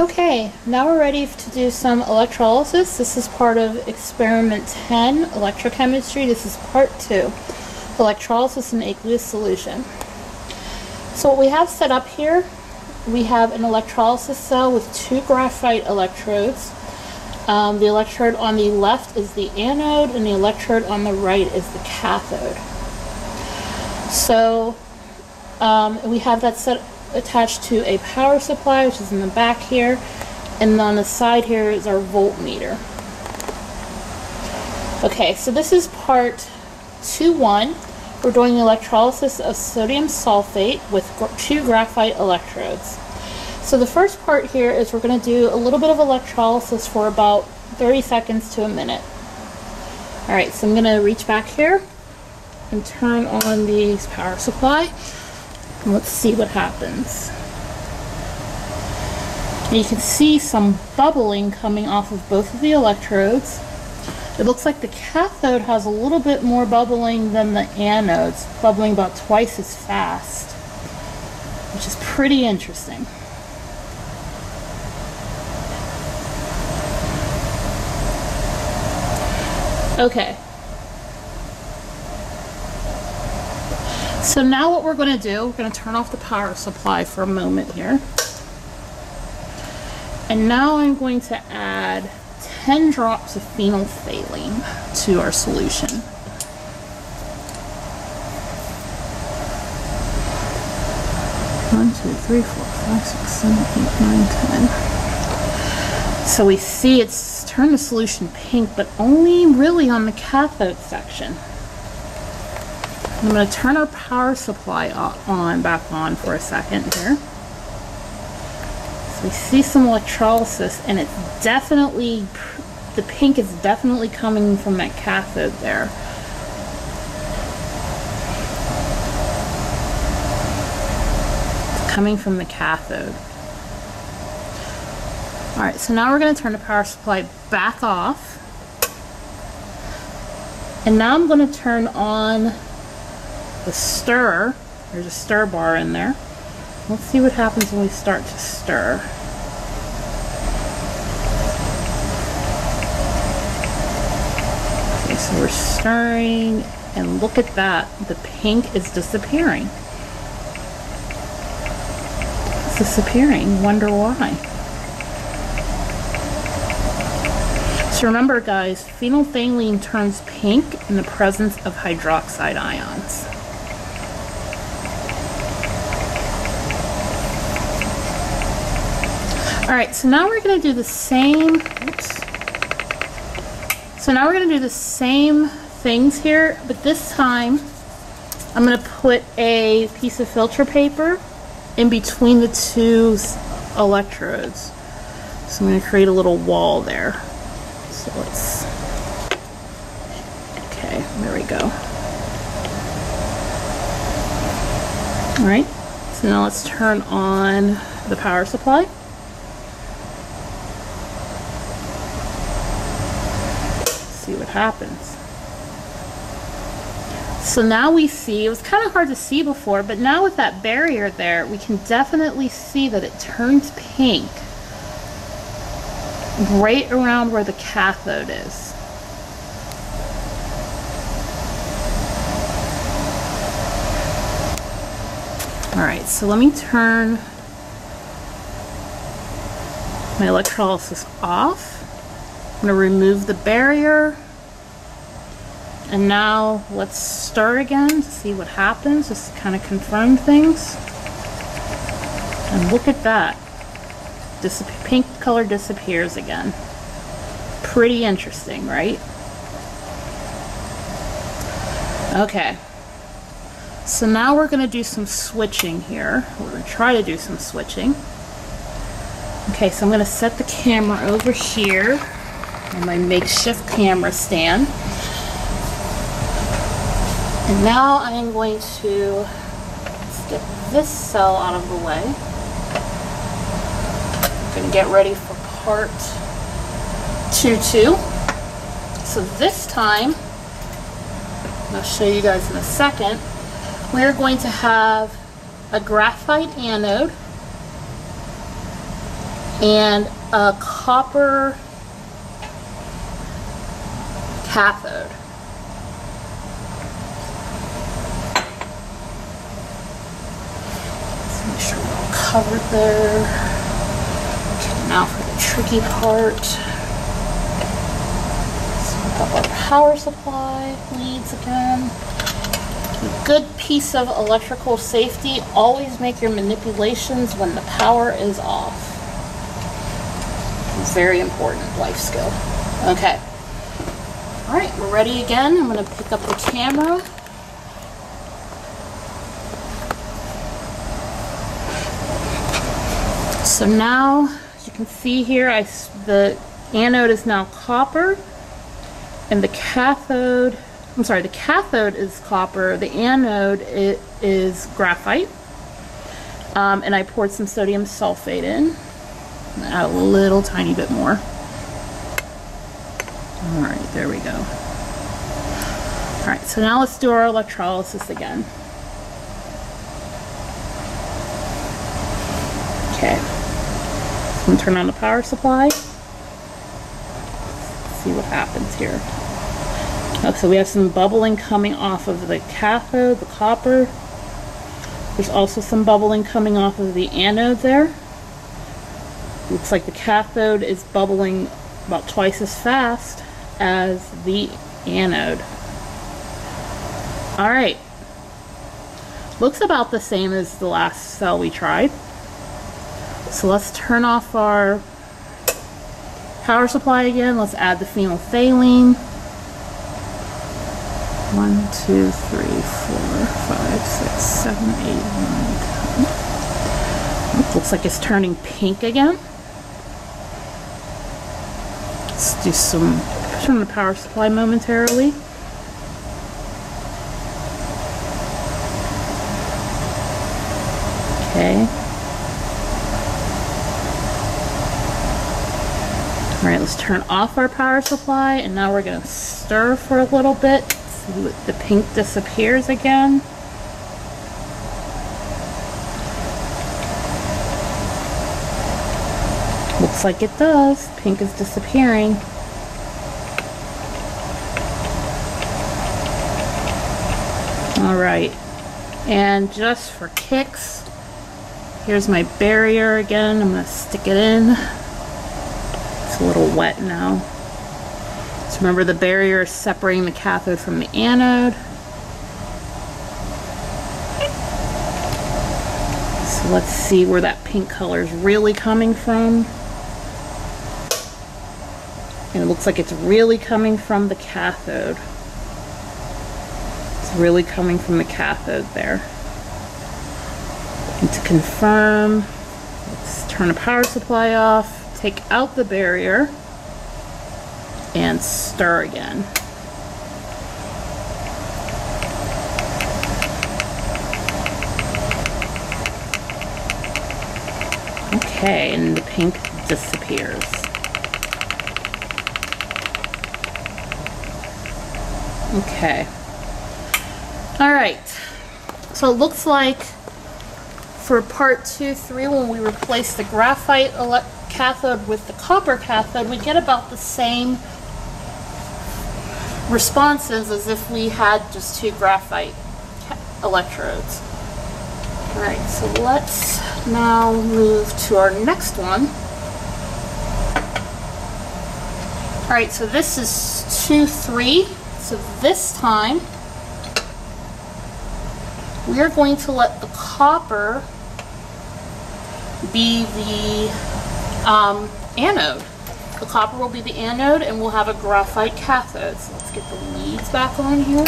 Okay, now we're ready to do some electrolysis. This is part of experiment 10, electrochemistry. This is part 2, electrolysis in aqueous solution. So what we have set up here, we have an electrolysis cell with two graphite electrodes. Um, the electrode on the left is the anode and the electrode on the right is the cathode. So um, we have that set attached to a power supply, which is in the back here, and on the side here is our voltmeter. Okay, so this is part 2-1. We're doing electrolysis of sodium sulfate with two graphite electrodes. So the first part here is we're going to do a little bit of electrolysis for about 30 seconds to a minute. Alright, so I'm going to reach back here and turn on the power supply. Let's see what happens. you can see some bubbling coming off of both of the electrodes. It looks like the cathode has a little bit more bubbling than the anodes, bubbling about twice as fast, which is pretty interesting. Okay, So now what we're going to do, we're going to turn off the power supply for a moment here. And now I'm going to add 10 drops of phenolphthalein to our solution. One, two, three, four, five, six, seven, eight, nine, ten. So we see it's turned the solution pink, but only really on the cathode section. I'm going to turn our power supply on back on for a second here. So we see some electrolysis and it's definitely, the pink is definitely coming from that cathode there. It's coming from the cathode. Alright, so now we're going to turn the power supply back off. And now I'm going to turn on the stir. There's a stir bar in there. Let's see what happens when we start to stir. Okay, so we're stirring, and look at that. The pink is disappearing. It's disappearing. Wonder why. So remember guys, phenolphthalein turns pink in the presence of hydroxide ions. Alright, so now we're going to do the same, oops. So now we're going to do the same things here, but this time I'm going to put a piece of filter paper in between the two electrodes. So I'm going to create a little wall there. So let's, okay, there we go. Alright, so now let's turn on the power supply. see what happens. So now we see, it was kind of hard to see before, but now with that barrier there, we can definitely see that it turns pink right around where the cathode is. Alright, so let me turn my electrolysis off. I'm to remove the barrier. And now let's stir again to see what happens, just kind of confirm things. And look at that. Dis pink color disappears again. Pretty interesting, right? Okay. So now we're going to do some switching here. We're going to try to do some switching. Okay, so I'm going to set the camera over here on my makeshift camera stand. And now I am going to get this cell out of the way. To get ready for part 2-2. So this time, I'll show you guys in a second, we're going to have a graphite anode and a copper cathode. Let's make sure we're all covered there. Okay, now for the tricky part. Our power supply leads again. Good piece of electrical safety, always make your manipulations when the power is off. Very important life skill. Okay. All right, we're ready again. I'm gonna pick up the camera. So now, as you can see here, I, the anode is now copper, and the cathode, I'm sorry, the cathode is copper, the anode it is graphite. Um, and I poured some sodium sulfate in. Add a little tiny bit more. All right, there we go. All right, so now let's do our electrolysis again. Okay. I'm turn on the power supply. See what happens here. So we have some bubbling coming off of the cathode, the copper. There's also some bubbling coming off of the anode there. Looks like the cathode is bubbling about twice as fast as the anode. Alright. Looks about the same as the last cell we tried. So let's turn off our power supply again. Let's add the phenolphthalein. One, two, three, four, five, six, seven, eight, nine, ten. Looks like it's turning pink again. Let's do some, turn the power supply momentarily. Okay. Alright, let's turn off our power supply and now we're to stir for a little bit. See the pink disappears again. Looks like it does. Pink is disappearing. Alright. And just for kicks, here's my barrier again. I'm to stick it in. A little wet now. So remember the barrier is separating the cathode from the anode. So let's see where that pink color is really coming from. And it looks like it's really coming from the cathode. It's really coming from the cathode there. And to confirm, let's turn the power supply off, take out the barrier, and stir again. Okay, and the pink disappears. Okay. All right. So it looks like for part two, three, when we replace the graphite cathode with the copper cathode, we get about the same responses as if we had just two graphite electrodes. All right, so let's now move to our next one. All right, so this is two, three. So this time, we are going to let the copper be the um, anode. The copper will be the anode and we'll have a graphite cathode. So let's get the leads back on here.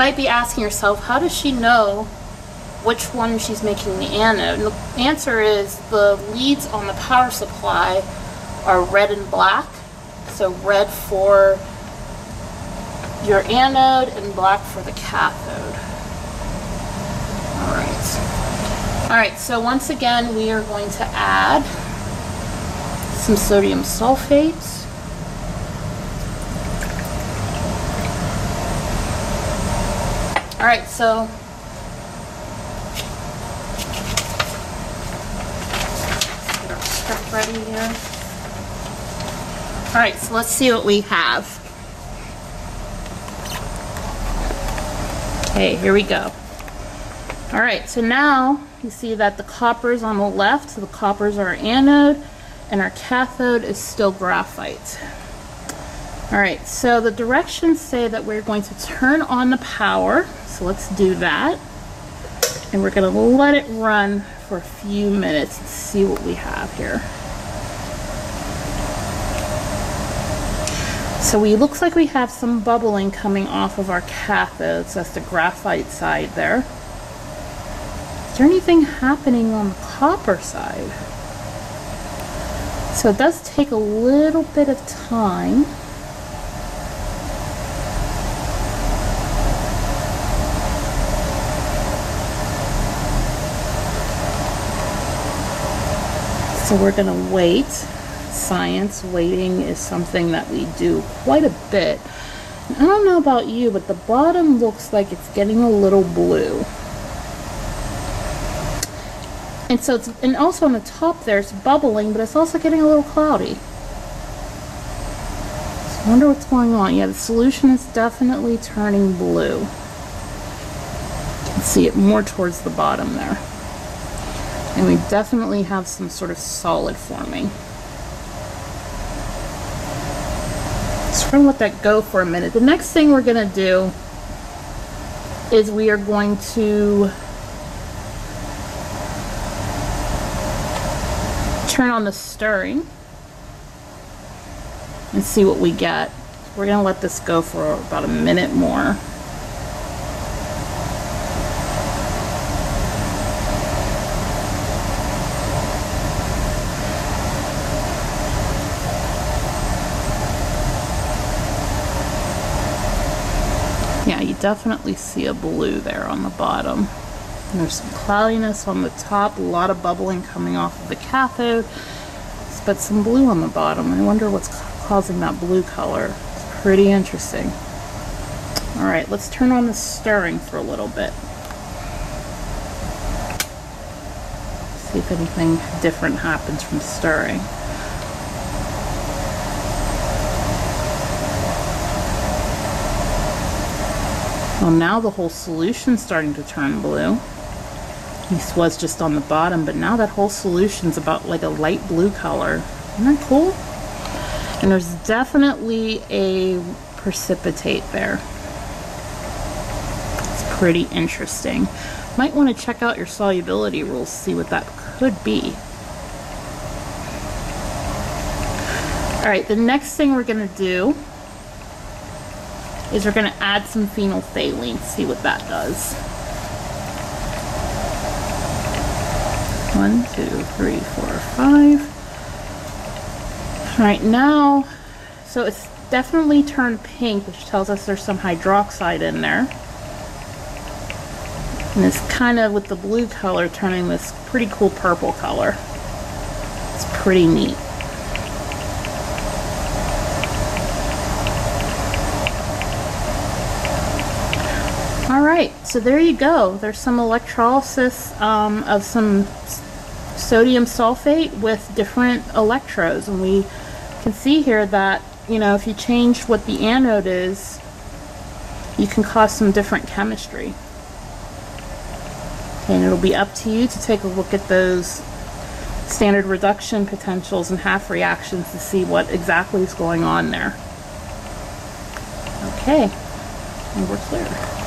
Might be asking yourself, how does she know which one she's making the anode? And the answer is the leads on the power supply are red and black. So red for your anode and black for the cathode. All right. All right, so once again, we are going to add some sodium sulfate. All right, so get our ready here. All right, so let's see what we have. Okay, here we go. All right, so now you see that the copper is on the left, so the copper is our anode, and our cathode is still graphite. All right, so the directions say that we're going to turn on the power so let's do that. And we're going to let it run for a few minutes and see what we have here. So we looks like we have some bubbling coming off of our cathodes. That's the graphite side there. Is there anything happening on the copper side? So it does take a little bit of time. So we're going to wait. Science waiting is something that we do quite a bit. I don't know about you, but the bottom looks like it's getting a little blue. And so it's, and also on the top there, it's bubbling, but it's also getting a little cloudy. So I wonder what's going on. Yeah, the solution is definitely turning blue. You can see it more towards the bottom there. And we definitely have some sort of solid forming. So we're going to let that go for a minute. The next thing we're going to do is we are going to turn on the stirring and see what we get. We're going to let this go for about a minute more. Definitely see a blue there on the bottom. And there's some cloudiness on the top, a lot of bubbling coming off of the cathode, but some blue on the bottom. I wonder what's causing that blue color. It's pretty interesting. All right, let's turn on the stirring for a little bit. See if anything different happens from stirring. Well, now the whole solution's starting to turn blue. This was just on the bottom, but now that whole solution's about like a light blue color. Isn't that cool? And there's definitely a precipitate there. It's pretty interesting. Might want to check out your solubility rules, see what that could be. Alright, the next thing we're going to do is we're going to add some phenolphthalein, see what that does. One, two, three, four, five. All right, now, so it's definitely turned pink, which tells us there's some hydroxide in there. And it's kind of with the blue color turning this pretty cool purple color. It's pretty neat. All right, so there you go. There's some electrolysis um, of some sodium sulfate with different electrodes. And we can see here that, you know, if you change what the anode is, you can cause some different chemistry. And it'll be up to you to take a look at those standard reduction potentials and half reactions to see what exactly is going on there. Okay, and we're clear.